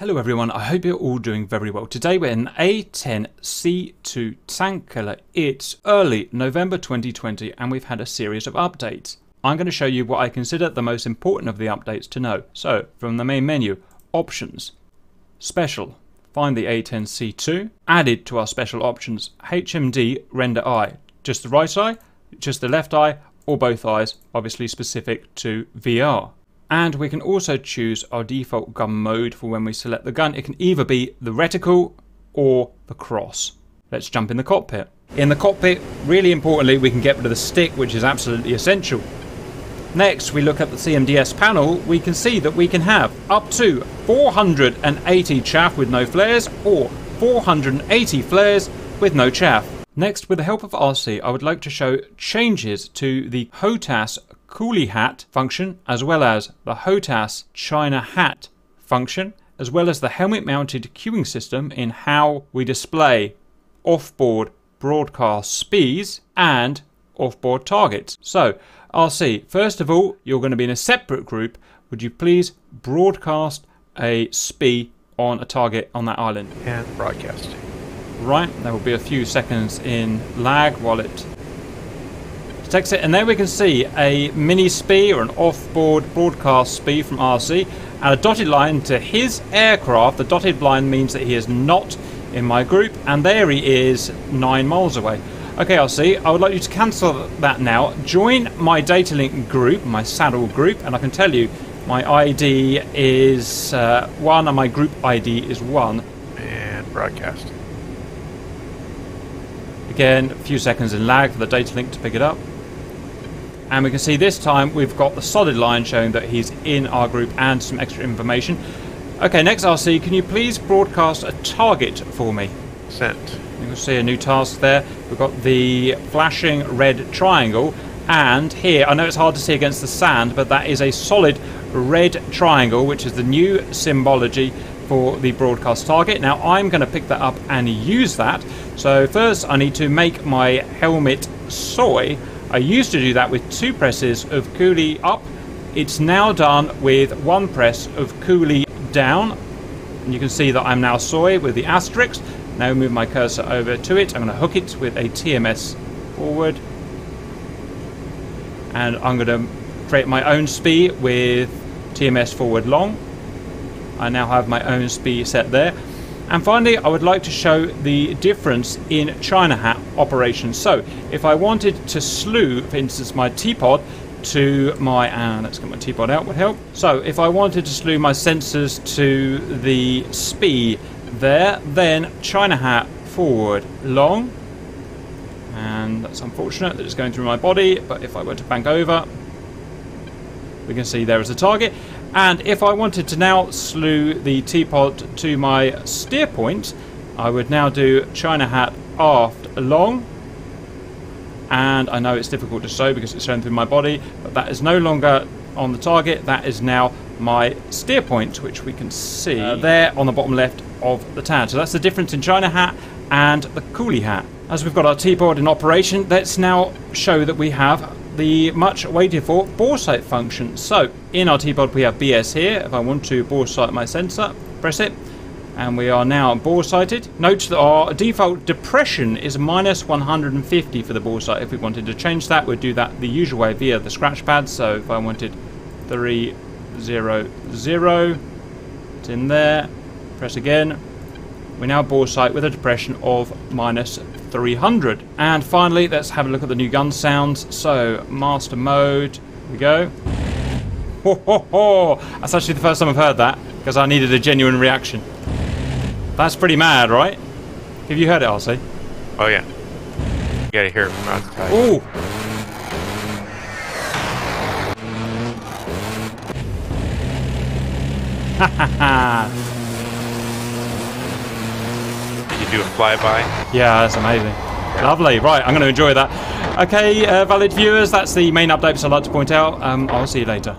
Hello everyone, I hope you're all doing very well. Today we're in A10C2 tank killer. It's early November 2020 and we've had a series of updates. I'm going to show you what I consider the most important of the updates to know. So, from the main menu, Options, Special, find the A10C2, added to our special options, HMD render eye, just the right eye, just the left eye, or both eyes, obviously specific to VR. And we can also choose our default gun mode for when we select the gun. It can either be the reticle or the cross. Let's jump in the cockpit. In the cockpit, really importantly, we can get rid of the stick, which is absolutely essential. Next, we look at the CMDS panel, we can see that we can have up to 480 chaff with no flares or 480 flares with no chaff. Next, with the help of RC, I would like to show changes to the HOTAS coolie hat function, as well as the HOTAS China hat function, as well as the helmet mounted cueing system in how we display offboard broadcast SPIs and offboard targets. So, RC, first of all, you're going to be in a separate group. Would you please broadcast a SPI on a target on that island? And broadcast. Right, there will be a few seconds in lag while it detects it. And there we can see a mini SPI or an off-board broadcast SPI from RC and a dotted line to his aircraft. The dotted line means that he is not in my group and there he is nine miles away. Okay, RC, I would like you to cancel that now. Join my data link group, my SADL group, and I can tell you my ID is uh, 1 and my group ID is 1. And broadcast. Again, a few seconds in lag for the data link to pick it up. And we can see this time we've got the solid line showing that he's in our group and some extra information. Okay, next RC, can you please broadcast a target for me? Sent. You can see a new task there. We've got the flashing red triangle. And here, I know it's hard to see against the sand, but that is a solid red triangle, which is the new symbology for the broadcast target. Now I'm going to pick that up and use that. So first I need to make my helmet SOI I used to do that with two presses of coolie up. It's now done with one press of coolie down. And you can see that I'm now SOI with the asterisk. Now move my cursor over to it. I'm going to hook it with a TMS forward. And I'm going to create my own SPI with TMS forward long. I now have my own SPI set there. And finally, I would like to show the difference in China hat operations. So, if I wanted to slew, for instance, my T-pod to my, and let's get my T-pod out would help. So, if I wanted to slew my sensors to the SPI there, then China hat forward long. And that's unfortunate that it's going through my body, but if I were to bank over, we can see there is a target. And if I wanted to now slew the T-pod to my steer point, I would now do China hat aft long. And I know it's difficult to show because it's shown through my body, but that is no longer on the target. That is now my steer point, which we can see uh, there on the bottom left of the TAD. So that's the difference in China hat and the coolie hat. As we've got our T-pod in operation, let's now show that we have the much waited for bore sight function. So in our T-pod we have BS here. If I want to bore sight my sensor, press it and we are now bore sighted. Note that our default depression is minus 150 for the bore sight. If we wanted to change that, we'd do that the usual way via the scratch pad. So if I wanted 300, it's in there, press again. We now bore sight with a depression of minus 300. And finally, let's have a look at the new gun sounds. So, master mode, we go. Ho, ho, ho. That's actually the first time I've heard that, because I needed a genuine reaction. That's pretty mad, right? Have you heard it, RC? Oh, yeah. You gotta hear it from outside. Ooh! Ha ha ha! Do a flyby. Yeah, that's amazing. Lovely. Right, I'm going to enjoy that. Okay, uh, valid viewers, that's the main updates I'd like to point out. Um, I'll see you later.